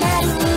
matter